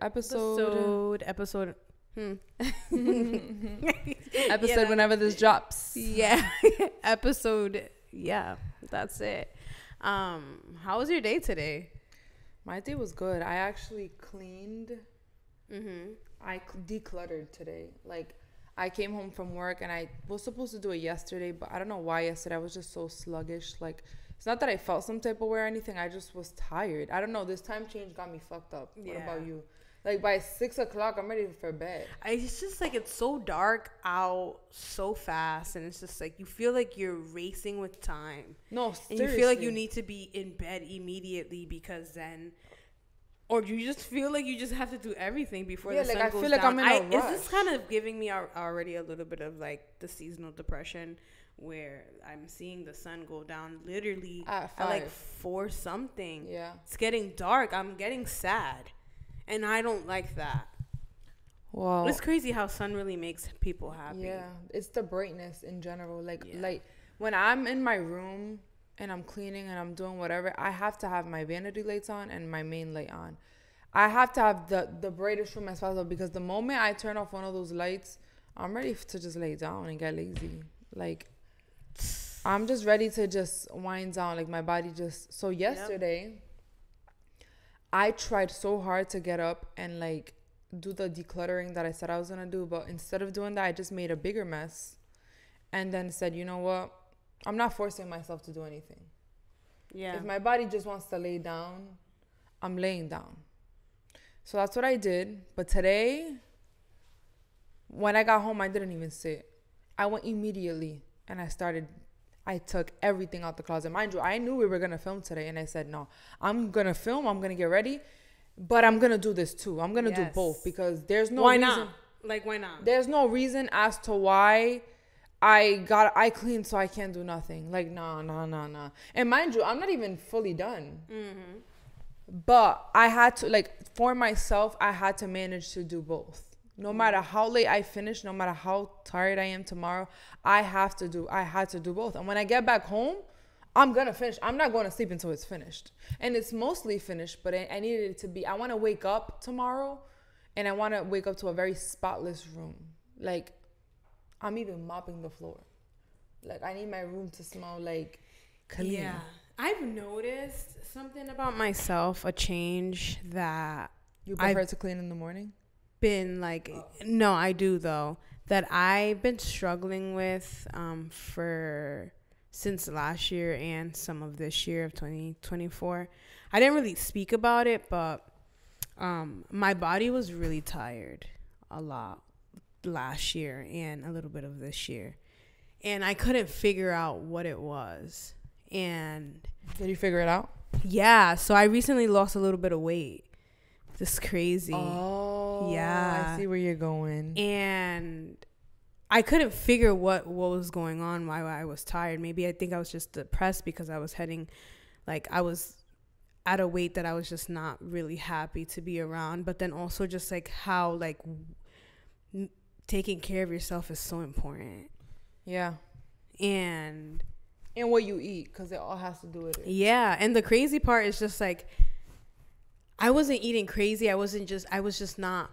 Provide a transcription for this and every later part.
episode episode episode hmm. episode Yeah. whenever this drops. yeah episode yeah that's it um how was your day today My day was good. I actually cleaned. mm-hmm I decluttered today. Like I came home from work and I was supposed to do it yesterday, but I don't know why yesterday I was just so sluggish. Like it's not that I felt some type of way or anything. I just was tired. I don't know. This time change got me fucked up. yeah. What about you? Like by six o'clock, I'm ready for bed. I, it's just like it's so dark out so fast and it's just like you feel like you're racing with time No, and you feel like you need to be in bed immediately because then or you just feel like you just have to do everything before Yeah, the like, sun I goes feel like down. I'm in a I- Is this kind of giving me al- already a little bit of like the seasonal depression where I'm seeing the sun go down literally At at like four something. Yeah. It's getting dark. I'm getting sad. And I don't like that. Well, It's crazy how sun really makes people happy. Yeah, it's the brightness in general. Like Yeah. like when I'm in my room and I'm cleaning and I'm doing whatever, I have to have my vanity lights on and my main light on. I have to have the the brightest room as possible because the moment I turn off one of those lights, I'm ready to just lay down and get lazy. Like I'm just ready to just wind down. Like my body just. So yesterday, I tried so hard to get up and like do the decluttering that I said I was gonna do, but instead of doing that, I just made a bigger mess, and then said, you know what, I'm not forcing myself to do anything. Yeah. If my body just wants to lay down, I'm laying down. So that's what I did. But today, when I got home, I didn't even sit. I went immediately and I started. I took everything out the closet. Mind you, I knew we were gonna film today, and I said, no, I'm gonna film. I'm gonna get ready, but I'm gonna do this too. I'm gonna do both because there's no why reason. not? Like why not? There's no reason as to why I got I cleaned so I can't do nothing. Like nah, nah, nah, nah. And mind you, I'm not even fully done. Mm-hmm. But I had to like for myself, I had to manage to do both. No matter how late I finish, no matter how tired I am tomorrow, I have to do I had to do both. And when I get back home, I'm gonna finish. I'm not going to sleep until it's finished. And it's mostly finished, but I, I needed it to be I wanna wake up tomorrow and I wanna wake up to a very spotless room. Like I'm even mopping the floor. Like I need my room to smell like clean. Yeah. I've noticed something about myself, a change that You I've- prefer to clean in the morning? Been like no, I do though. That I've been struggling with um for since last year and some of this year of 2024. I didn't really speak about it, but um my body was really tired a lot last year and a little bit of this year. And I couldn't figure out what it was. And Did you figure it out? yeah, so I recently lost a little bit of weight. This crazy. Oh, Oh, yeah. I see where you're going. And I couldn't figure what what was going on, why I was tired. Maybe I think I was just depressed because I was heading like I was at a weight that I was just not really happy to be around, but then also just like how like taking care of yourself is so important. Yeah, And and what you eat, because it all has to do with it. Yeah, and the crazy part is just like I wasn't eating crazy. I wasn't just I was just not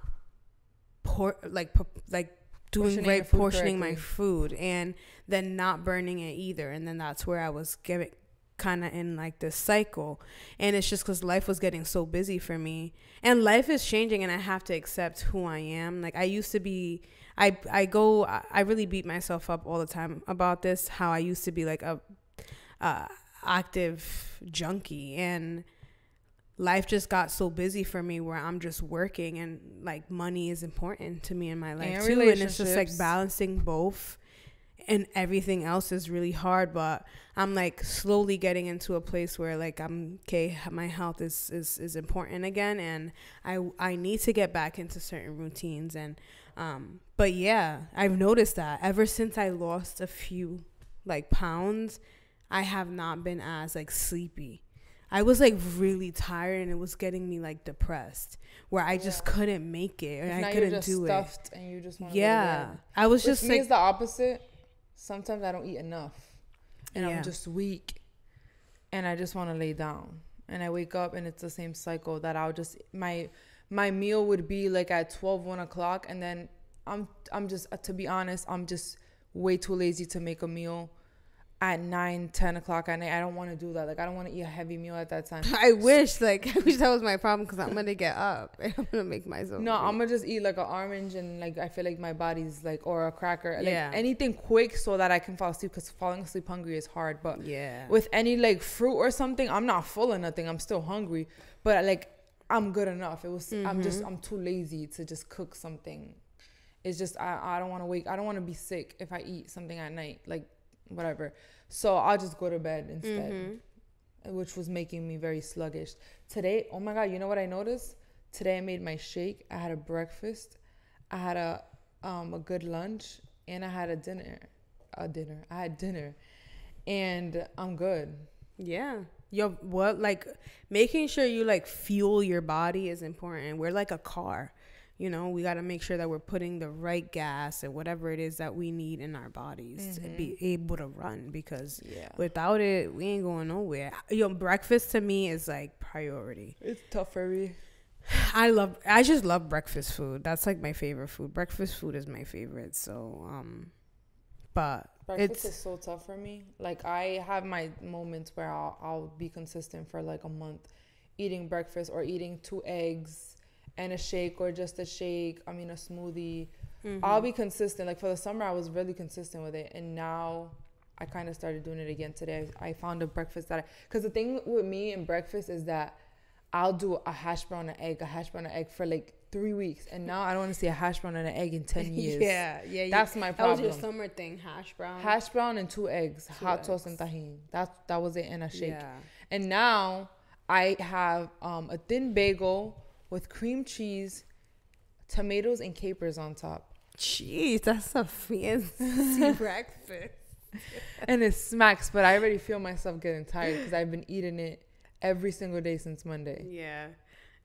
por- like like doing right portioning my food and then not burning it either. And then that's where I was getting kind of in like this cycle. And it's just cuz life was getting so busy for me. And life is changing and I have to accept who I am. Like I used to be I I go I I really beat myself up all the time about this how I used to be like a uh, active junkie and life just got so busy for me where I'm just working and like money is important to me in my life And too and it's just like balancing both and everything else is really hard but I'm like slowly getting into a place where like I'm okay my health is is is important again and I I need to get back into certain routines and um but yeah I've noticed that ever since I lost a few like pounds I have not been as like sleepy. I was like really tired and it was getting me like depressed where I just couldn't make it. And I you're couldn't just do stuffed and you just it. Yeah. I was Which just me like the opposite. Sometimes I don't eat enough, and Yeah. I'm just weak, and I just want to lay down. And I wake up and it's the same cycle that I'll just my my meal would be like at 12, 1 o'clock, and then I'm I'm just uh, to be honest, I'm just way too lazy to make a meal at 9 10 o'clock at night i don't want to do that like i don't want to eat a heavy meal at that time I wish, like, I wish that was my problem because I'm gonna get up and I'm gonna make myself. no eat. i'm gonna just eat like an orange and like i feel like my body's like or a cracker like Yeah. anything quick so that i can fall asleep because falling asleep hungry is hard but Yeah. with any like fruit or something i'm not full of nothing i'm still hungry but like i'm good enough it was i'm just Mm-hmm. i'm too lazy to just cook something it's just i, I don't want to wake i don't want to be sick if i eat something at night like whatever so i'll just go to bed instead Mm-hmm. which was making me very sluggish today oh my god you know what i noticed today i made my shake i had a breakfast i had a um a good lunch and i had a dinner a dinner i had dinner and i'm good Yeah. Yo, what like making sure you like fuel your body is important. We're like a car. You know, we got to make sure that we're putting the right gas and whatever it is that we need in our bodies to be able to run because yeah without it, we ain't going nowhere. Yo, breakfast to me is like priority. it's tough for me I love I just love breakfast food. That's like my favorite food. Breakfast food is my favorite. So, um but breakfast it's is so tough for me like i have my moments where I'll, I'll be consistent for like a month eating breakfast or eating two eggs and a shake or just a shake i mean a smoothie mm-hmm. I'll be consistent. Like for the summer, I was really consistent with it, and now I kind of started doing it again today. I, I found a breakfast that I, because the thing with me and breakfast is that I'll do a hash brown and egg, a hash brown and egg for like three weeks, and now I don't want to see a hash brown and an egg in ten years. yeah, yeah. that's my That was your problem. summer thing, hash brown. Hash brown and two eggs, Two hot sauce and tahini. That that was it in a shake. Yeah. And now I have um, a thin bagel with cream cheese, tomatoes and capers on top. Jeez, that's a fancy breakfast. and it smacks, but I already feel myself getting tired because I've been eating it every single day since Monday. Yeah.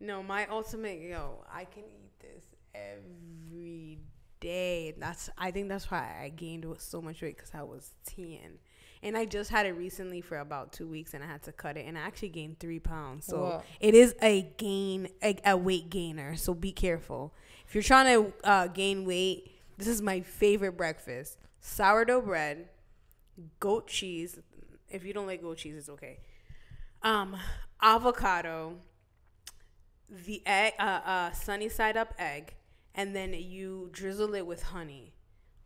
No, my ultimate yo, I can eat this every day. That's I think that's why I gained so much weight because I was ten, and I just had it recently for about two weeks, and I had to cut it, and I actually gained three pounds. So Wow. it is a gain, a, a weight gainer. So be careful if you're trying to uh, gain weight. This is my favorite breakfast: sourdough bread, goat cheese. If you don't like goat cheese, it's okay. Um, avocado, the egg, uh, uh, sunny side up egg, and then you drizzle it with honey.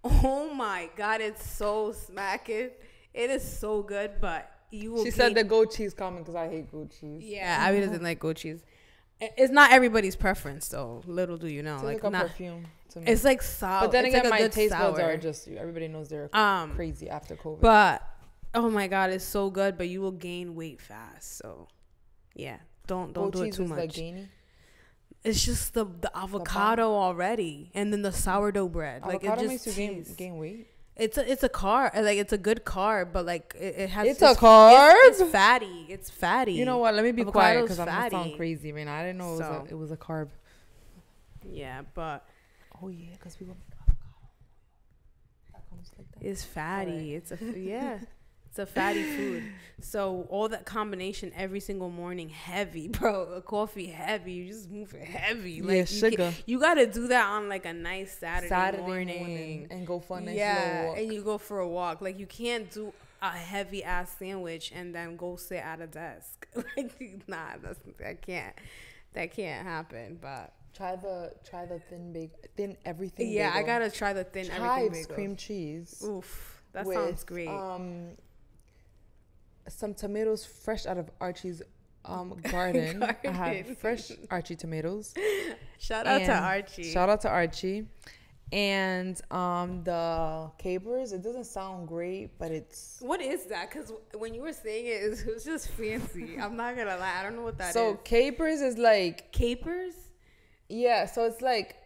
Oh my god, it's so smacking. It is so good, but you will. She said the goat cheese comment because I hate goat cheese. Yeah, Abby doesn't like goat cheese. It's not everybody's preference, though. Little do you know, It's like like, a not. perfume to me. It's like sour. but then it's again, like my taste buds sour. are just everybody knows they're um, crazy after COVID. but oh my god, it's so good, but you will gain weight fast. So yeah, don't don't goat do it too is much. like. It's just the the avocado already, and then the sourdough bread. like Avocado it makes just you gain gain weight. It's a it's a carb. Uh, like it's a good carb, but like it, it has. It's a carb. It's, it's fatty. It's fatty. You know what? Let me be quiet because I'm gonna sound crazy, man. I didn't know it was So. a, it was a carb. Yeah, but Oh yeah, because we. That comes like that. it's fatty. It's a yeah. It's a fatty food. So all that combination every single morning, heavy, bro. A coffee heavy. You just move it heavy. Yeah, Like you, sugar. can, you got to do that on like a nice Saturday, Saturday morning. morning and go for a nice yeah, little walk. and you go for a walk. Like you can't do a heavy ass sandwich and then go sit at a desk. like nah, that's that can't that can't happen. But Try the try the thin big thin everything. yeah, I gotta try the thin everything chives bagel. cream cheese. Oof, that with, sounds great. Um, some tomatoes fresh out of Archie's um garden. I Garden. have fresh Archie tomatoes. Shout out to Archie. Shout out to Archie. And um the capers, it doesn't sound great, but it's what is that? Because when you were saying it, it was, just fancy. I'm not gonna lie, I don't know what that is. so capers is like capers. yeah, so it's like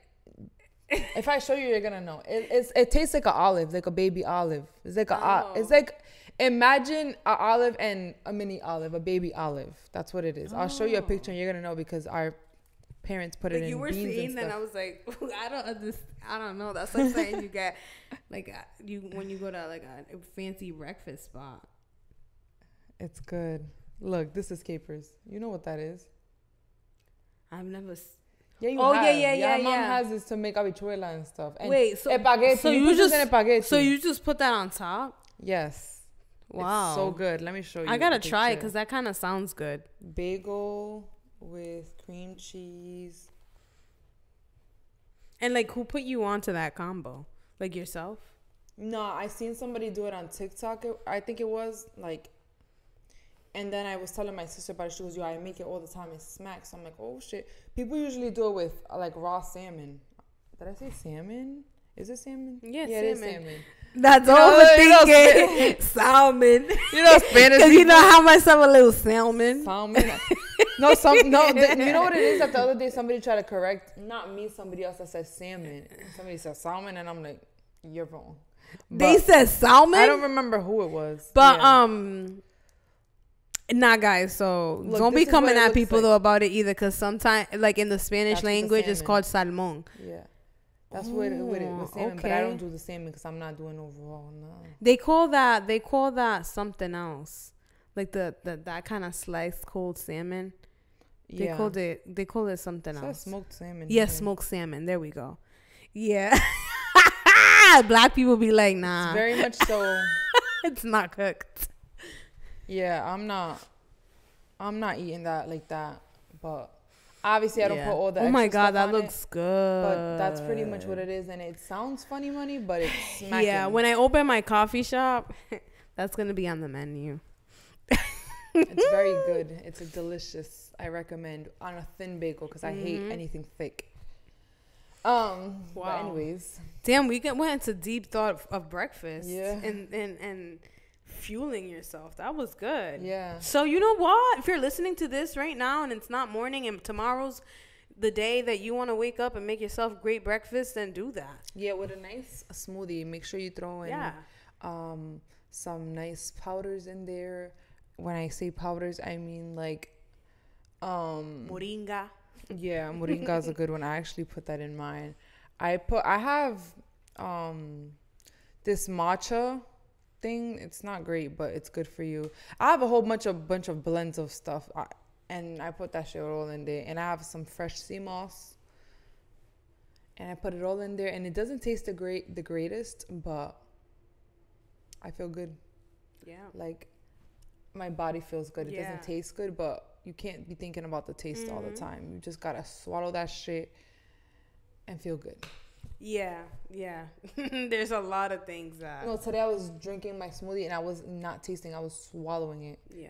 if I show you, you're gonna know. It, it's it tastes like an olive, like a baby olive. It's like a Oh. it's like imagine an olive and a mini olive, a baby olive. That's what it is. I'll show you a picture, and you're gonna know because our parents put it Like in you were beans saying and that. I was like, I don't understand. I don't know. That's like something you get, like uh, you when you go to like a fancy breakfast spot. It's good. Look, this is capers. You know what that is? I've never. s- Yeah, you Oh, have. yeah, yeah, yeah, My mom yeah. has this to make habichuela and stuff. And Wait, so so you, you just so you just put that on top? yes. Wow, It's so good. Let me show you. I gotta try it because that kind of sounds good. bagel with cream cheese. And like, who put you onto that combo? Like yourself? No, I seen somebody do it on TikTok. I think it was like, and then I was telling my sister about it. She goes, "Yo, I make it all the time. It smacks." I'm like, "Oh shit!" People usually do it with like raw salmon. Did I say salmon? Is it salmon? Yeah, yeah, it is salmon. That's You know, you know, overthinking. salmon. You know Spanish Because you know how much of a little salmon. Salmon. no, some no. th- you know what it is? That the other day somebody tried to correct, not me, somebody else that said salmon. Somebody said salmon, and I'm like, you're wrong. They said salmon. I don't remember who it was. But Yeah. um, nah, guys. So Look, don't be coming at people like. though about it either, because sometimes, like in the Spanish That's with the language, it's called salmon. yeah, that's what it, what it was Oh, salmon. But I don't do the salmon because I'm not doing overall. No. They call that they call that something else, like the, the that kind of sliced cold salmon. They Yeah. called it they call it something else. smoked salmon. Yes, here. smoked salmon. There we go. Yeah. Black people be like, nah, It's very much so. it's not cooked. Yeah, I'm not. I'm not eating that like that. But obviously, I don't Yeah. put all the. Oh my god, that on it. looks good. But that's pretty much what it is, and it sounds funny, money, but it's. Yeah, when I open my coffee shop, that's gonna be on the menu. it's very good. It's a delicious. I recommend on a thin bagel because I hate Mhm. anything thick. Um. But Wow. anyways, Damn, we went into deep thought of breakfast. Yeah. And and and fueling yourself. That was good. yeah. So you know what? If you're listening to this right now and it's not morning and tomorrow's the day that you want to wake up and make yourself great breakfast, then do that. Yeah, with a nice smoothie, make sure you throw in Yeah. um some nice powders in there. When I say powders, I mean like um Moringa. Yeah, moringa is a good one. I actually put that in mine. I put I have um this matcha thing. It's not great, but it's good for you. I have a whole bunch of bunch of blends of stuff, I, and I put that shit all in there. And I have some fresh sea moss, and I put it all in there. And it doesn't taste the great the greatest, but I feel good. Yeah. Like my body feels good. It Yeah. doesn't taste good, but you can't be thinking about the taste all the Mhm. time. You just gotta swallow that shit and feel good. Yeah. Yeah. There's a lot of things that. No, today I was drinking my smoothie and I was not tasting. I was swallowing it. yeah.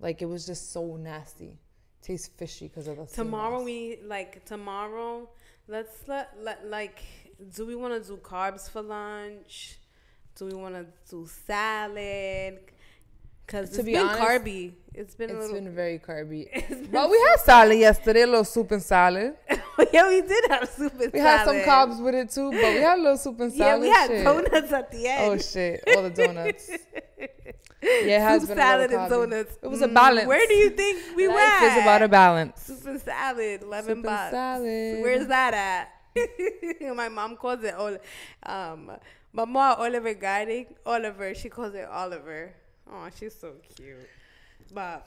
Like it was just so nasty. Tastes fishy because of the. Tomorrow we like tomorrow. Let's let let like. Do we want to do carbs for lunch? Do we want to do salad? Cause To it's be been honest, carby. It's been a It's little. been very carby. it's been But we had salad yesterday, a little soup and salad. yeah, we did have soup and salad. We had some carbs with it too, but we had a little soup and salad. Yeah, we had shit. donuts at the end. Oh shit! All the donuts. Yeah, it has soup, been salad, and donuts. It was a Mm, balance. Where do you think we Life went? is about a balance. soup and salad, eleven Soup salad. Where's that at? My mom calls it Ol- um Mama Oliver Guiding. Oliver, she calls it Oliver. Oh, she's so cute. But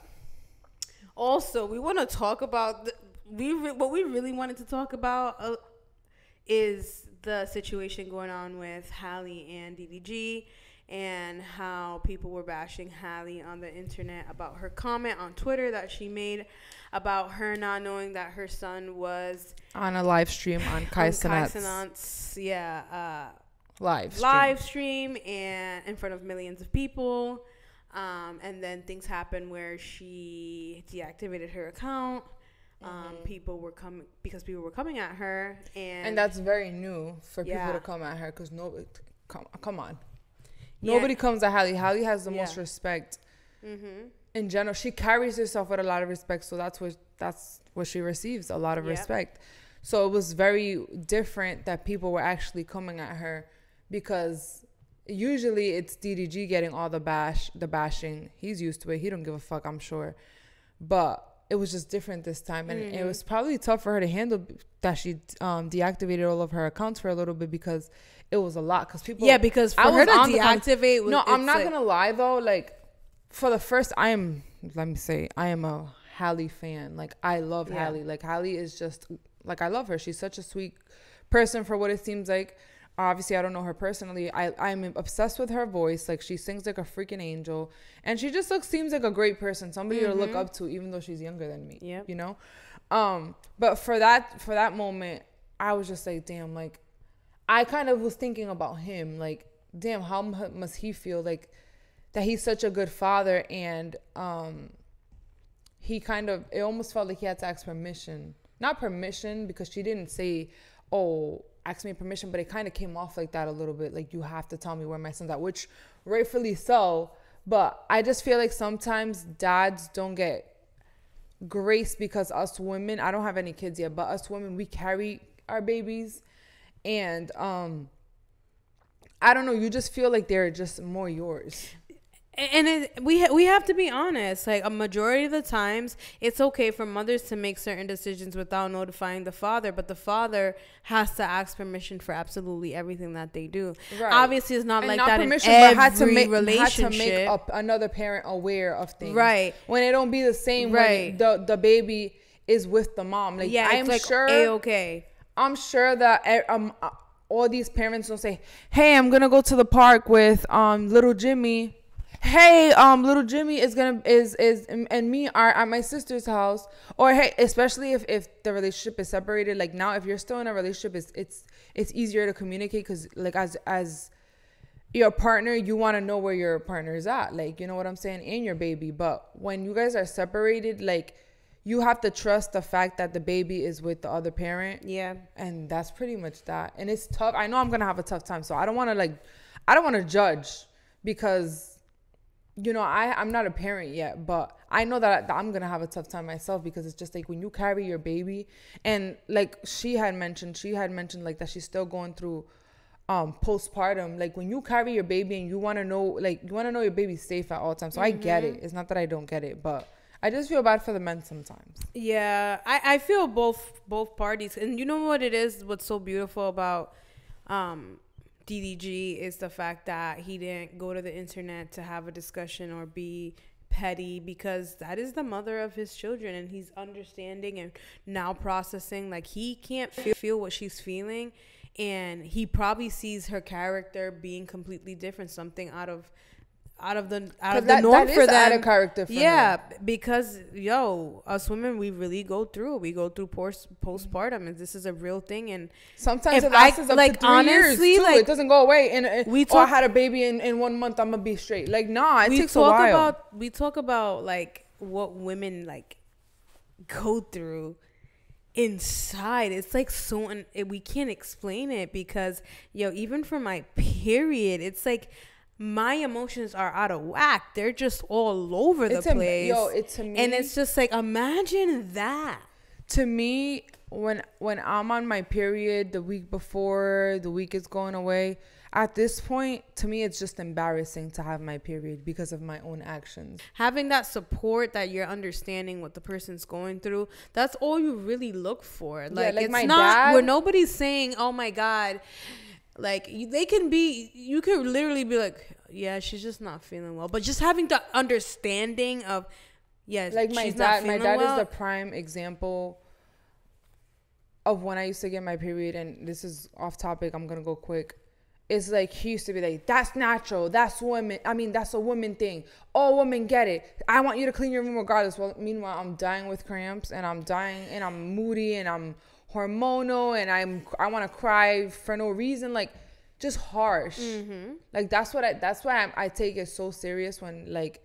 also, we want to talk about the, we re- what we really wanted to talk about uh, is the situation going on with Halle and DDG and how people were bashing Halle on the internet about her comment on Twitter that she made about her not knowing that her son was On a live stream on Kai on Kai Cenat's Cenat's, yeah, live uh, stream. live stream and in front of millions of people. Um, and then things happened where she deactivated her account. Um, people were coming because people were coming at her, and, and that's very new for Yeah. people to come at her because nobody come come on. Yeah. Nobody comes at Halle. Halle has the most Yeah. respect hmm in general. She carries herself with a lot of respect, so that's what that's what she receives a lot of Yep. respect. So it was very different that people were actually coming at her because usually it's DDG getting all the bash, the bashing. He's used to it. He don't give a fuck, I'm sure. But it was just different this time, and it Mhm. was probably tough for her to handle that she um, deactivated all of her accounts for a little bit because it was a lot. Because people, yeah, because for I her was to deactivate, was, no, I'm not like- gonna lie though. Like for the first, I am. Let me say, I am a Halle fan. Like I love Yeah. Halle. Like Halle is just like I love her. She's such a sweet person for what it seems like. Obviously, I don't know her personally. I I'm obsessed with her voice. Like she sings like a freaking angel, and she just looks seems like a great person, somebody to look up to, even though she's younger than me. Yep. you know. Um, but for that for that moment, I was just like, damn, like I kind of was thinking about him, like, damn, how mu- must he feel like that he's such a good father and um he kind of it almost felt like he had to ask permission not permission because she didn't say oh ask me permission but it kind of came off like that a little bit like you have to tell me where my son's at which rightfully so but i just feel like sometimes dads don't get grace because us women i don't have any kids yet but us women we carry our babies and um i don't know you just feel like they're just more yours and it, we ha- we have to be honest. Like a majority of the times, it's okay for mothers to make certain decisions without notifying the father, but the father has to ask permission for absolutely everything that they do. Right. Obviously, it's not And like not that permission, in every but had to make relationship. had to make up another parent aware of things. Right. When it don't be the same. Right. The the baby is with the mom. Like yeah, I'm like sure. a okay. I'm sure that um uh, all these parents don't say, "Hey, I'm gonna go to the park with um little Jimmy." Hey, um, little Jimmy is gonna is is and me are at my sister's house. Or hey, especially if if the relationship is separated. Like now, if you're still in a relationship, it's it's it's easier to communicate because like as as your partner, you want to know where your partner is at. Like, you know what I'm saying? And your baby. But when you guys are separated, like, you have to trust the fact that the baby is with the other parent. Yeah. And that's pretty much that. And it's tough. I know I'm going to have a tough time. So I don't want to, like, I don't want to judge because, you know, I, I'm not a parent yet, but I know that, that I'm going to have a tough time myself because it's just like when you carry your baby and like she had mentioned, she had mentioned like that she's still going through um postpartum. Like when you carry your baby and you want to know like you want to know your baby's safe at all times. So i get it. It's not that i don't get it but i just feel bad for the men sometimes. Yeah, I, I feel both both parties, and you know what it is. What's so beautiful about um, DDG is the fact that he didn't go to the internet to have a discussion or be petty because that is the mother of his children and he's understanding and now processing. Like he can't feel, feel what she's feeling and he probably sees her character being completely different something out of out of the out of the that- norm that for them out of character for yeah because yo us women we really go through we go through post postpartum and this is a real thing and sometimes it lasts I- up like, to three honestly, years too. like, it doesn't go away and uh, we we oh, i had a baby in, in one month i'm gonna be straight. Like nah it we takes a talk while. about we talk about like what women like go through inside. It's like so un- we can't explain it because yo even for my period it's like my emotions are out of whack. They're just all over the It's a- place yo, it to me- and it's just like imagine that. To me when when i'm on my period the week before the week is going away at this point to me it's just embarrassing to have my period because of my own actions. Having that support that you're understanding what the person's going through that's all you really look for. Like, like it's my not dad- where nobody's saying oh my god like they can be you could literally be like yeah she's just not feeling well. But just having the understanding of yeah like my dad my dad well, is the prime example of when i used to get my period and this is off topic i'm gonna go quick. It's like he used to be like that's natural that's women i mean that's a woman thing. All women get it. I want you to clean your room regardless. Well meanwhile i'm dying with cramps and i'm dying and i'm moody and i'm hormonal and i'm i want to cry for no reason like just harsh. Mm-hmm. Like that's what i that's why I'm, i take it so serious when like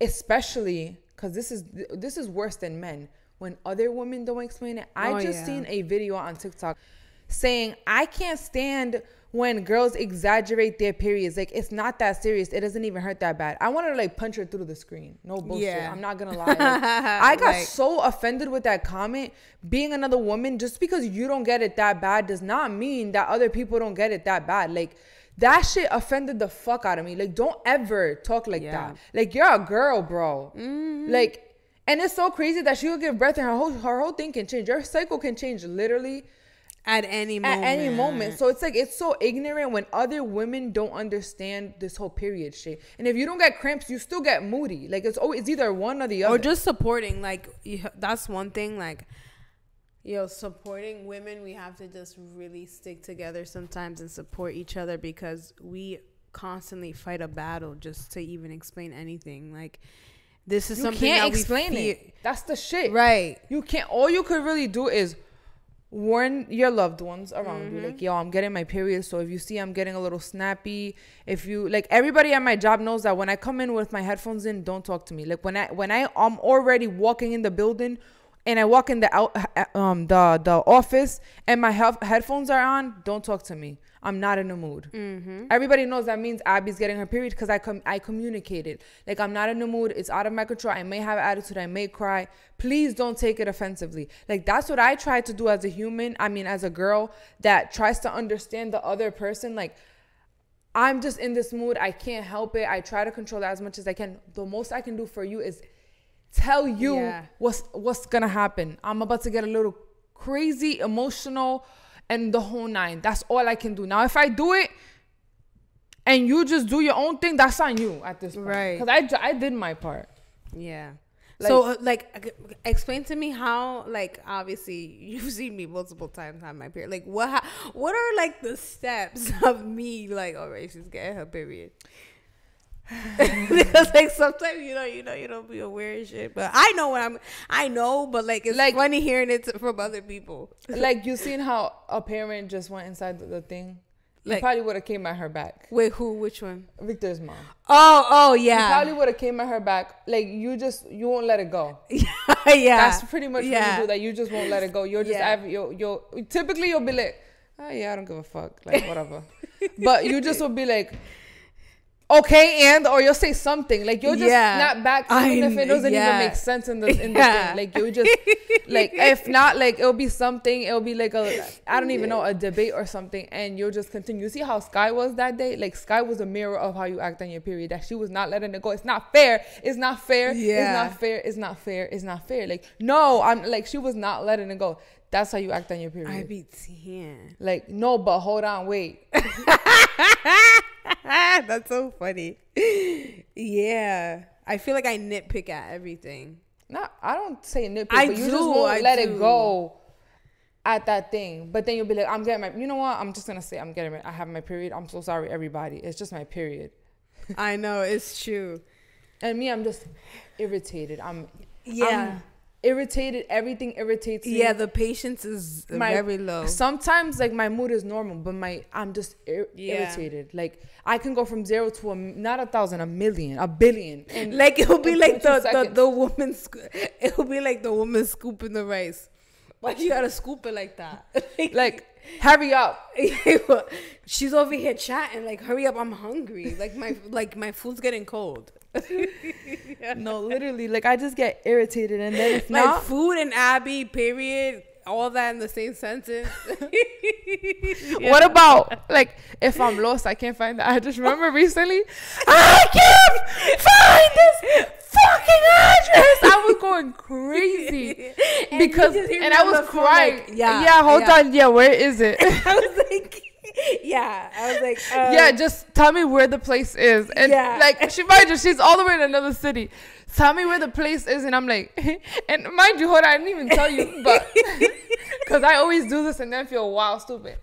especially because this is this is worse than men. When other women don't explain it i Oh, just yeah. seen a video on tiktok saying i can't stand when girls exaggerate their periods. Like it's not that serious. It doesn't even hurt that bad. I wanted to like punch her through the screen. No bullshit. Yeah. i'm not gonna lie. Like, i got Like- so offended with that comment. Being another woman just because you don't get it that bad does not mean that other people don't get it that bad. Like that shit offended the fuck out of me. Like don't ever talk like Yeah. that. Like you're a girl bro. Mm-hmm. Like and it's so crazy that she will give birth and her whole her whole thing can change. Your cycle can change literally at any moment at any moment. So it's like it's so ignorant when other women don't understand this whole period shit. And if you don't get cramps, you still get moody. Like it's always it's either one or the other. or just supporting like that's one thing like Yo, supporting women, we have to just really stick together sometimes and support each other because we constantly fight a battle just to even explain anything. Like this is You something can't that we explain it. That's the shit. Right. You can't. All you could really do is warn your loved ones around you. Like, yo, I'm getting my period. So if you see I'm getting a little snappy, if you like, everybody at my job knows that when I come in with my headphones in, don't talk to me. Like when I when I I'm already walking in the building. And I walk in the out, um, the the office, and my health, headphones are on. Don't talk to me. I'm not in the mood. Mm-hmm. Everybody knows that means Abby's getting her period because I com- I communicated. Like I'm not in the mood. It's out of my control. I may have attitude. I may cry. Please don't take it offensively. Like that's what I try to do as a human. I mean, as a girl that tries to understand the other person. Like I'm just in this mood. I can't help it. I try to control that as much as I can. The most I can do for you is tell you Yeah. what's what's gonna happen. I'm about to get a little crazy, emotional, and the whole nine. That's all I can do. Now, if I do it and you just do your own thing, that's on you at this point. Right. Because I, I did my part. Yeah. Like- so, uh, like, uh, explain to me how, like, obviously you've seen me multiple times on my period. Like, what, ha- what are like the steps of me, like, all right, she's getting her period. because like sometimes you know you know you don't be aware of shit, but I know what I'm. I know, but like it's Like- funny hearing it from other people. like, you seen how a parent just went inside the, the thing? He Like- probably would have came at her back. Wait, who? Which one? Victor's mom. Oh, oh He yeah, probably would have came at her back. Like, you just, you won't let it go. yeah. That's pretty much what you do. That you just won't let it go. You're just Yeah. you'll, you'll typically you'll be like, oh yeah, I don't give a fuck, like whatever. but you just will be like, okay, and or you'll say something like you'll just Yeah. snap back I even if it doesn't yeah. even make sense in the in the Yeah. thing. Like you just like if not like it'll be something. It'll be like a I don't even know a debate or something, and you'll just continue. You see how Sky was that day? Like Sky was a mirror of how you act on your period. That she was not letting it go. It's not fair. It's not fair. yeah. It's not fair. It's not fair. It's not fair. Like no, I'm like she was not letting it go. That's how you act on your period. I be ten. like no, but hold on, wait. That's so funny. Yeah, I feel like I nitpick at everything. Not I don't say nitpick, I but you do, just won't I let do. it go at that thing. But then you'll be like, I'm getting my. You know what? I'm just gonna say I'm getting. My, I have my period. I'm so sorry, everybody. It's just my period. I know it's true. And me, I'm just irritated. I'm Yeah, I'm irritated. Everything irritates me. yeah. The patience is My- very low. Sometimes like my mood is normal, but my I'm just ir- Yeah. irritated. Like I can go from zero to a not a thousand, a million, a billion. And Like it'll be like the, the the woman. It'll be like the woman scooping the rice. Why you gotta scoop it like that? like hurry up. she's over here chatting. Like, hurry up! I'm hungry. Like my like my food's getting cold. No, literally, like I just get irritated, and then if Like not, food and Abby. Period. All that in the same sentence. What about like if I'm lost, I can't find that. I just Remember recently, I can't find this fucking address. I was going crazy And because and I was crying. like, yeah, yeah. Hold yeah. on. Yeah, where is it? I was like, yeah. I was like, uh, yeah, just tell me where the place is. And Yeah. like she mind you, she's all the way in another city. Tell me where the place is, and I'm like, and mind you, hold on, I didn't even tell you, but because I always do this and then feel wow stupid.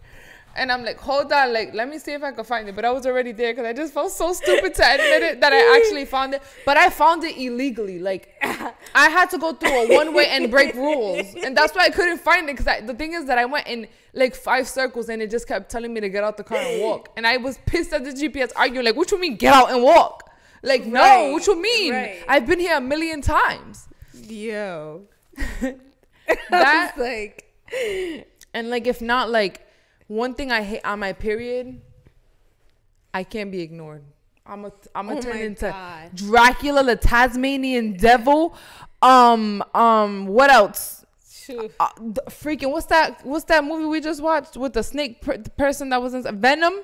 And I'm like, hold on, like let me see if I can find it. But I was already there because I just felt so stupid to admit it that I actually found it. But I found it illegally. Like I had to go through a one way and break rules, and that's why I couldn't find it. Because the thing is that I went in like five circles and it just kept telling me to get out the car and walk. And I was pissed at the GPS, arguing like, "What you mean get out and walk?" Like, no, Right, what you mean? right. I've been here a million times. yo. That I was like, and like if not like one thing I hate on my period, I can't be ignored. I'm a I'm gonna Oh turn into God. Dracula, the Tasmanian devil. Um um what else? Uh, the freaking what's that? What's that movie we just watched with the snake per- the person that was in Venom?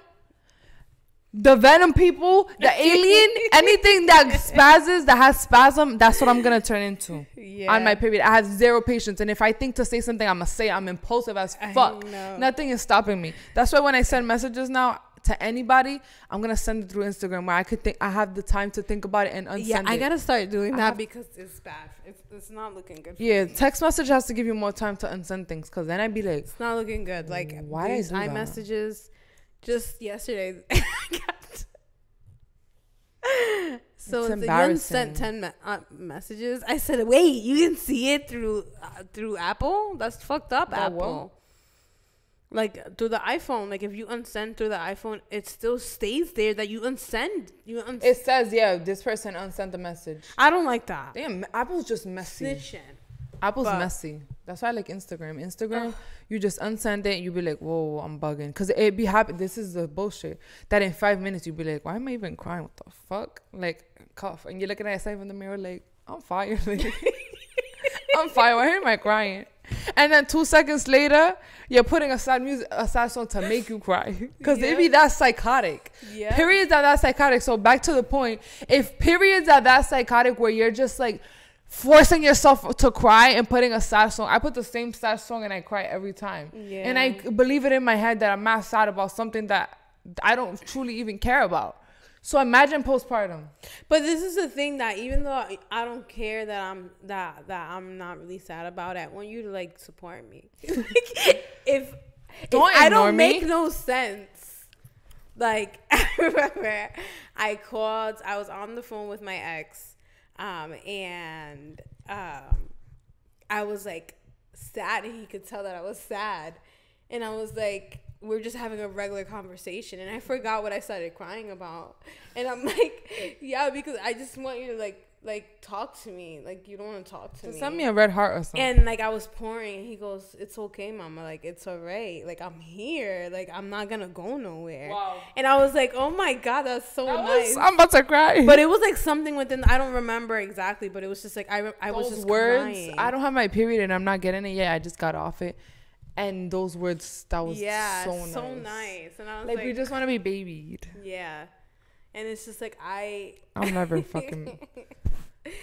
The Venom people, the alien, anything that spazzes, that has spasm, that's what I'm gonna turn into Yeah. on my period. I have zero patience, and if I think to say something, I'm gonna say it. I'm impulsive as fuck. Nothing is stopping me. That's why when I send messages now to anybody, I'm gonna send it through Instagram where I could think I have the time to think about it and unsend yeah, I it. gotta start doing that because it's bad. It's, it's not looking good. For yeah, me. text message has to give you more time to unsend things, cause then I'd be like, it's not looking good. Like Why is I these do that? iMessages, just yesterday. I got- so you sent ten me- uh, messages. I said, "Wait, you can see it through uh, through Apple? That's fucked up, That what? Apple." Like through the iPhone, like if you unsend through the iPhone, it still stays there that you unsend. You uns- it says yeah, this person unsent the message. I don't like that. Damn, Apple's just messy. Snitching. Apple's But- messy. That's why I like Instagram. Instagram, you just unsend it, you be like, whoa, I'm bugging. Cause it be happy. This is the bullshit. That in five minutes you be like, why am I even crying? What the fuck? Like cough, and you're looking at yourself in the mirror like, I'm fired. I'm fired. Why am I crying? And then two seconds later, you're putting a sad music, a sad song to make you cry. Cause they be that psychotic. Yeah. Periods are that psychotic. So back to the point. If periods are that psychotic where you're just like forcing yourself to cry and putting a sad song, I put the same sad song and I cry every time. Yeah. And I believe it in my head that I'm not sad about something that I don't truly even care about. So imagine postpartum. But this is the thing that even though I- don't care that I'm that that I'm not really sad about it, I want you to like support me. like, if Don't if I don't me. make no sense. Like I remember I called I was on the phone with my ex um and um I was like sad. And he could tell that I was sad. And I was like we're just having a regular conversation. And I forgot what I started crying about. And I'm like yeah because I just want you to like like talk to me like you don't want to talk to Just me send me a red heart or something. and like I was pouring, and he goes, "It's okay, mama. Like it's alright. Like I'm here. Like I'm not gonna go nowhere." Wow. And I was like, "Oh my god, that's so That nice." was- I'm about to cry. but it was like something within. I don't remember exactly, but it was just like I. re- I was those just words, crying. I don't have my period and I'm not getting it yet. I just got off it. And those words, that was yeah, so so nice. nice. And I was Like, like, we just want to be babied. yeah. And it's just like I. I'm never fucking.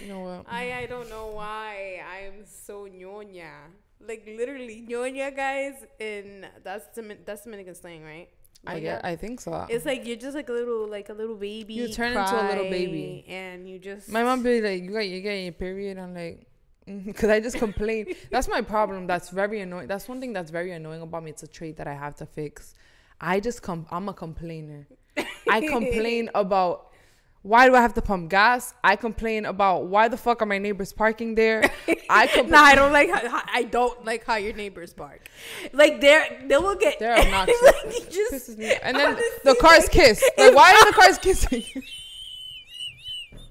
You know what? I I don't know why I am so ñoña. Like literally ñoña, guys. In that's Domin- that's Dominican slang, right? I get. I think so. It's like you're just like a little like a little baby. You turn into a little baby. and you just My mom be like, "You got you get your period." I'm like, because I just complain. that's my problem. That's very annoying. That's one thing that's very annoying about me. It's a trait that I have to fix. I just come. I'm a complainer. I complain about. Why do I have to pump gas? I complain about why the fuck are my neighbors parking there? I complain. Nah, I don't like how, I don't like how your neighbors park. Like they're they will get They're obnoxious. like, just. And then honestly, the cars like, kiss. Like, why are the cars kissing?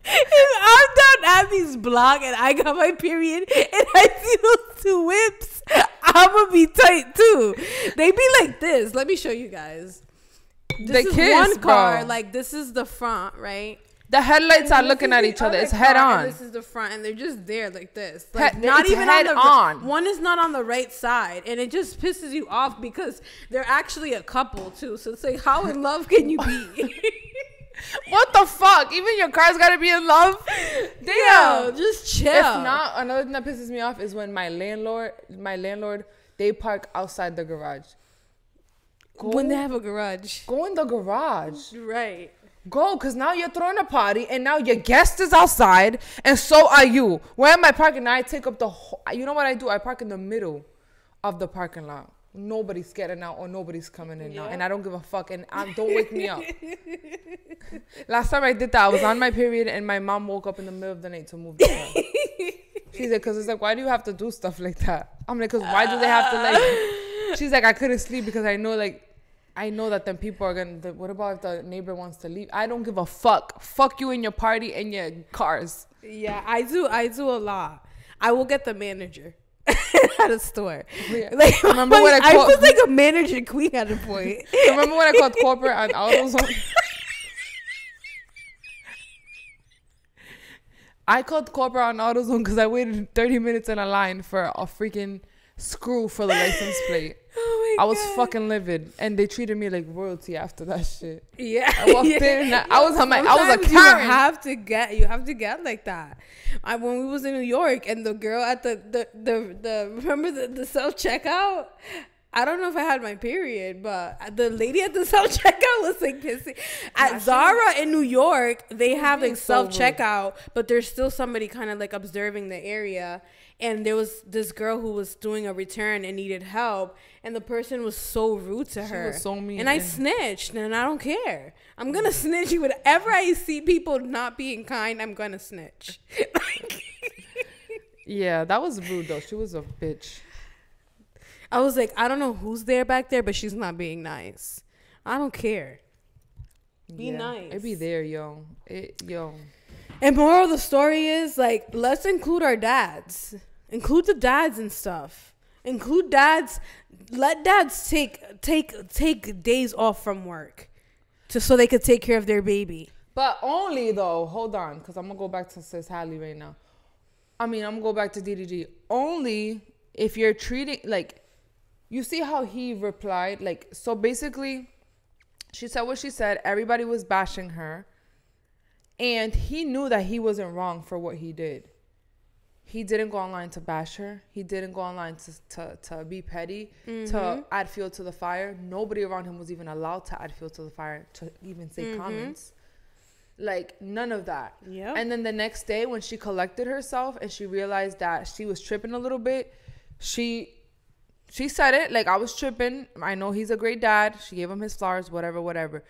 If I'm down Abby's block and I got my period and I see those two whips, I'm gonna be tight too. They be like this. Let me show you guys. This They is kiss, one car. bro. Like this is the front, right? The headlights And are looking at each other. It's head on. This is the front, and they're just there like this. He- not even head on the on. One is not on the right side, and it just pisses you off because they're actually a couple too. So it's like, how in love can you be? What the fuck? Even your car's gotta be in love. Damn. Yo, just chill. If not, another thing that pisses me off is when my landlord, my landlord, they park outside the garage. Go, when they have a garage, go in the garage. right? Go, cause now you're throwing a party, and now your guest is outside, and so are you. Where am I parking? Now I take up the. Whole, you know what I do? I park in the middle of the parking lot. Nobody's getting out or nobody's coming in now, and I don't give a fuck. And I, don't wake me up. Last time I did that, I was on my period, and my mom woke up in the middle of the night to move the car. She's like, "Cause it's like, why do you have to do stuff like that?" I'm like, "Cause why do they have to like?" She's like, "I couldn't sleep because I know like." I know that then people are gonna. The, what about if the neighbor wants to leave? I don't give a fuck. Fuck you and your party and your cars. Yeah, I do. I do a lot. I will get the manager at a store. Oh, yeah. Like, Remember when I I was like a manager queen at a point. Remember when I called corporate on AutoZone? I called corporate on AutoZone because I waited 30 minutes in a line for a freaking screw for the license plate. Oh I was fucking livid, and they treated me like royalty after that shit. Yeah, I walked yeah. in, I, I was on my, I was a Sometimes you Karen. have to get. You have to get like that. I when we was in New York and the girl at the the the, the remember the, the self checkout. I don't know if I had my period, but the lady at the self checkout was like pissing. At Zara in New York, they have like self checkout, but there's still somebody kind of like observing the area. And there was this girl who was doing a return and needed help, and the person was so rude to She her. was so mean and I snitched, and I don't care. I'm gonna snitch. Whenever I see people not being kind, I'm gonna snitch. Yeah, that was rude though. She was a bitch. I was like, I don't know who's there back there, but she's not being nice. I don't care. Be yeah, nice. It be there, yo. It, yo. And moral of the story is like, let's include our dads. Include the dads and stuff. Include dads. Let dads take take take days off from work, so they could take care of their baby. But only though, hold on, because I'm gonna go back to Sis Halle right now. I mean, I'm gonna go back to DDG. Only if you're treating like, you see how he replied. Like, so basically, she said what she said. Everybody was bashing her, and he knew that he wasn't wrong for what he did. He didn't go online to bash her. He didn't go online to to, to be petty, to mm-hmm. add fuel to the fire. Nobody around him was even allowed to add fuel to the fire to even say mm-hmm. comments. Like none of that. Yep. And then the next day when she collected herself and she realized that she was tripping a little bit, she she said it like I was tripping. I know he's a great dad. She gave him his flowers, whatever, whatever.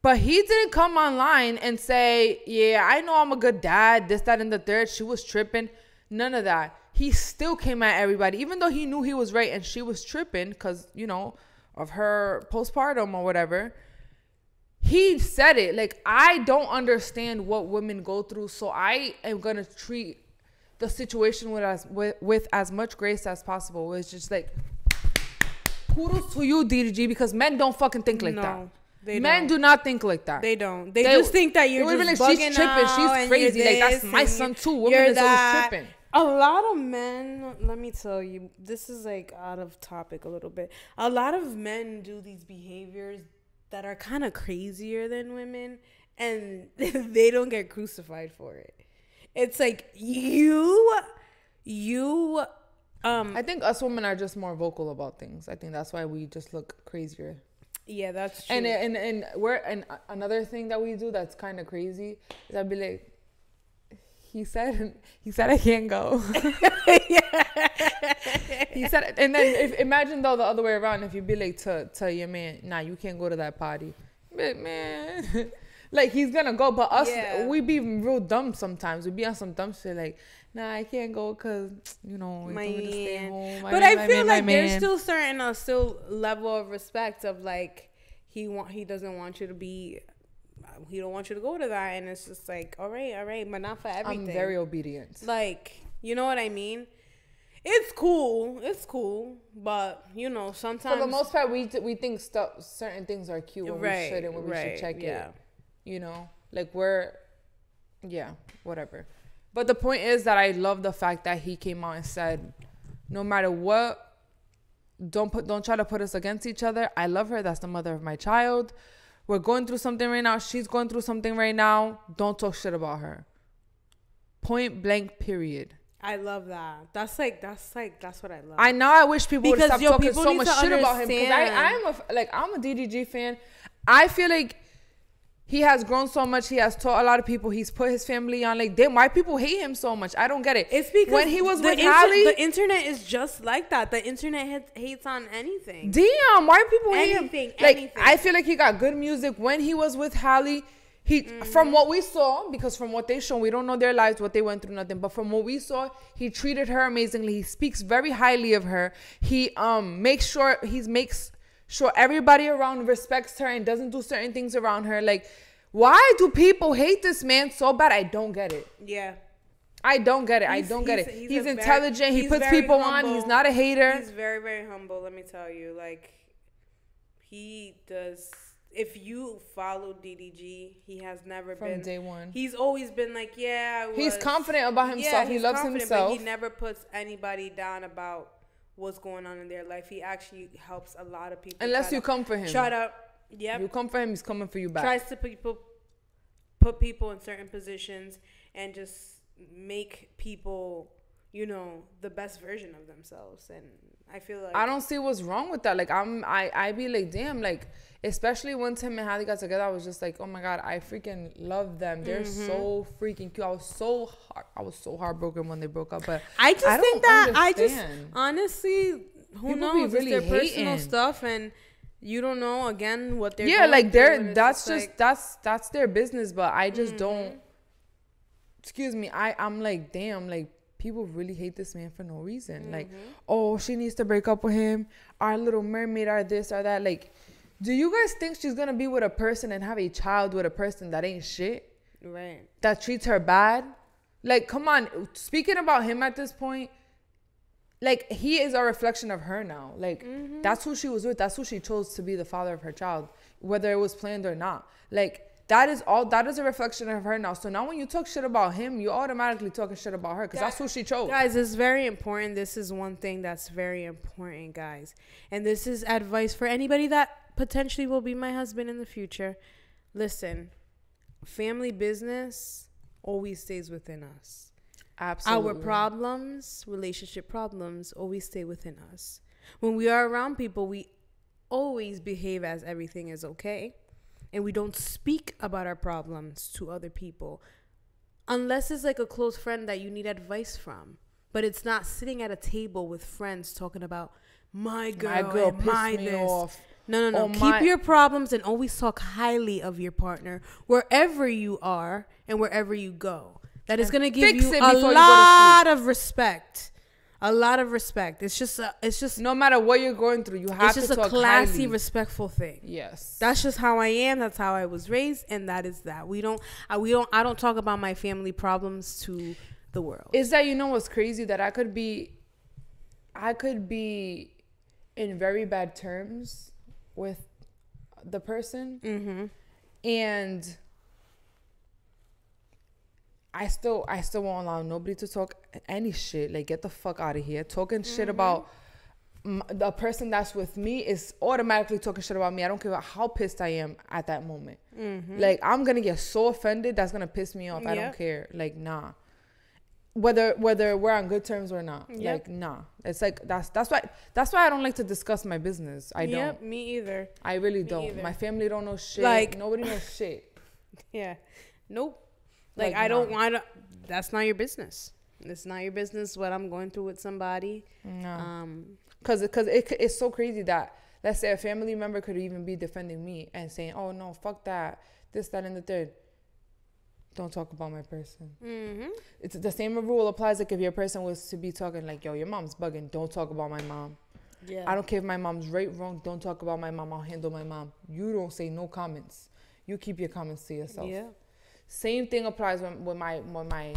But he didn't come online and say, "Yeah, I know I'm a good dad." This, that, and the third. She was tripping. None of that. He still came at everybody, even though he knew he was right and she was tripping because you know of her postpartum or whatever. He said it. Like i don't understand what women go through so i am gonna treat the situation with as with, with as much grace as possible. It's just like kudos to you ddg because men don't fucking think like No, that they men don't. do not think like that They don't. They, They- just think that you're just like, bugging she's tripping, she's crazy. Like, that's my son too. Women always that. tripping. A lot of men. Let me tell you, this is like out of topic a little bit. A lot of men do these behaviors that are kind of crazier than women, and they don't get crucified for it. It's like you, you, um, i think us women are just more vocal about things i think that's why we just look crazier yeah, that's true. And and and we're and another thing that we do that's kind of crazy is I'd be like, he said he said I can't go. he said, and then if, imagine though the other way around. If you'd be like to to your man, nah, you can't go to that party, but man. Like he's gonna go, but us Yeah. we be real dumb sometimes. We be on some dumb shit like, nah, I can't go because you know my my to stay home. but man, I feel man, like there's man." still certain uh, still level of respect of like he want he doesn't want you to be he don't want you to go to that and it's just like all right all right but not for everything I'm very obedient. like you know what I mean it's cool it's cool but you know sometimes For the most part, we we think stuff, certain things are cute when Right, we shouldn't, when we right, should check yeah. it. You know, like we're, yeah, whatever. But the point is that I love the fact that he came out and said, no matter what, don't put, don't try to put us against each other. I love her. That's the mother of my child. We're going through something right now. She's going through something right now. Don't talk shit about her. Point blank. Period. I love that that's like that's like that's what I love I know. I wish people would stop yo, talking so much shit about him because I understand. I'm a like I'm a DDG fan. I feel like he has grown so much. He has taught a lot of people. He's put his family on. Like, damn, why people hate him so much? I don't get it. It's because when he was with inter- Halle, the internet is just like that. The internet ha- hates on anything. damn, why people hate him? Anything, Like, anything. I feel like he got good music when he was with Halle. He, Mm-hmm. from what we saw, because from what they show, we don't know their lives, what they went through, nothing. But from what we saw, he treated her amazingly. He speaks very highly of her. He um makes sure he makes sure everybody around respects her and doesn't do certain things around her. Like, why do people hate this man so bad? I don't get it. Yeah. I don't get it. I don't get he's- it. he's He's, a very- intelligent. he puts people on. He's not a hater. He's very, very humble. Let me tell you, like he does. If you follow DDG, he has never From been day one. He's always been like, yeah. I He's confident about himself. He he's loves himself. But he never puts anybody down about what's going on in their life. He actually helps a lot of people. Unless you to- come for him. Try to, yep. You come for him, he's coming for you back. tries to people put people in certain positions and just make people you know, the best version of themselves. And I feel like I don't see what's wrong with that. Like I'm, I, I be like, damn, like especially when Tim and Halle got together, I was just like, oh my god, I freaking love them. They're Mm-hmm. so freaking cute. I was so, heart, I was so heartbroken when they broke up. But I just I think that I just honestly, who People knows? really it's their personal stuff, and you don't know again what they're yeah, like they're that's just like- that's that's their business. But I just Mm-hmm. don't. Excuse me. I I'm like, damn, like. People really hate this man for no reason. Like, Mm-hmm. oh, she needs to break up with him. Our little mermaid, are this or that. Like, do you guys think she's gonna be with a person and have a child with a person that ain't shit? right. that treats her bad. Like, come on. Speaking about him at this point, like he is a reflection of her now. Like Mm-hmm. that's who she was with. That's who she chose to be the father of her child, whether it was planned or not. Like that is all. That is a reflection of her now. So now when you talk shit about him, you automatically talking shit about her because that's who she chose. Guys, it's very important. This is one thing that's very important, guys. And this is advice for anybody that potentially will be my husband in the future. Listen, family business always stays within us. Absolutely. Our problems, relationship problems, always stay within us. When we are around people, we always behave as everything is okay. And we don't speak about our problems to other people unless it's like a close friend that you need advice from. But it's not sitting at a table with friends talking about my girl, My girl and my me this. off. No, no, no. Keep my- your problems and always talk highly of your partner wherever you are and wherever you go. That is going to give you a you lot of respect. A lot of respect. It's just a, it's just No matter what you're going through, you have to it's just a classy, respectful thing. yes. That's just how I am. That's how I was raised, and that is that. We don't, I, we don't, I don't talk about my family problems to the world. is that you know what's crazy that I could be I could be in very bad terms with the person mm-hmm. and I still I still won't allow nobody to talk any shit like get the fuck out of here talking shit about m- the person that's with me is automatically talking shit about me I don't care how pissed I am at that moment Mm-hmm. like I'm gonna get so offended that's gonna piss me off. I don't care. Like nah. Whether whether we're on good terms or not. Yep. Like nah. It's like that's that's why that's why I don't like to discuss my business. I don't. Yep, me either. I really Me don't. either. My family don't know shit. Like- nobody knows shit. Yeah. Nope. Like, Like, I don't want to. That's not your business. It's not your business what I'm going through with somebody. No. Um. Cause cause it, it's so crazy that let's say a family member could even be defending me and saying, "Oh no, fuck that, this, that, and the third. Don't talk about my person. Mm-hmm. It's the same rule applies like if your person was to be talking like, "Yo, your mom's bugging. Don't talk about my mom." Yeah. I don't care if my mom's right, wrong. Don't talk about my mom. I'll handle my mom. You don't say no comments. You keep your comments to yourself. Yeah. Same thing applies when, with my with my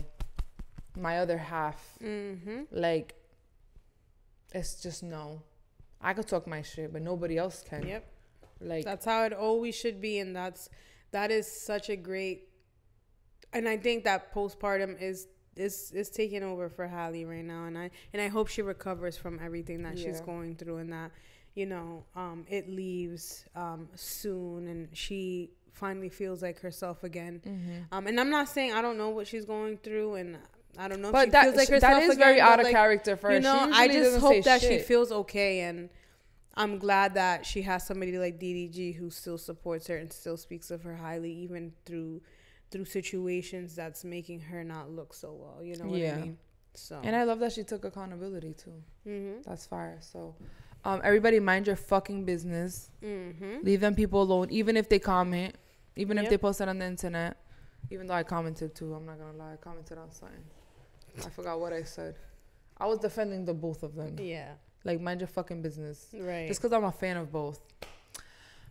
my other half. Mm-hmm. Like, it's just no. I could talk my shit, but nobody else can. Yep. Like, That's how it always should be, and that's that is such a great. And I think that postpartum is is is taking over for Halle right now, and I and I hope she recovers from everything that she's going through, and that you know um, it leaves um, soon, and she finally feels like herself again. mhm. Um, and I'm not saying I don't know what she's going through, and I don't know. if but that feels like that is again, very out of like, character for her. you know, I just hope that she feels okay, and I'm glad that she has somebody like DDG who still supports her and still speaks of her highly, even through through situations that's making her not look so well. You know what Yeah. I mean? So. And I love that she took accountability too. mhm. That's fire. So, um, everybody mind your fucking business. Mhm. Leave them people alone, even if they comment, even if they post it on the internet. Even though I commented too, I'm not gonna lie, I commented on something. I forgot what I said. I was defending the both of them. Yeah. Like, mind your fucking business. Right. Just because I'm a fan of both.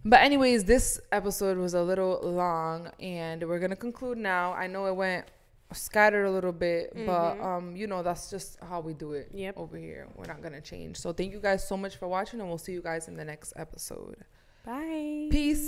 But anyways, this episode was a little long, and we're gonna conclude now. I know it went scattered a little bit, but Mhm. um, you know that's just how we do it Yep. over here. We're not gonna change. So thank you guys so much for watching, and we'll see you guys in the next episode. Bye. Peace.